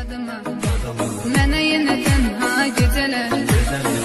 dadımı Mənə yenə tənha gecələr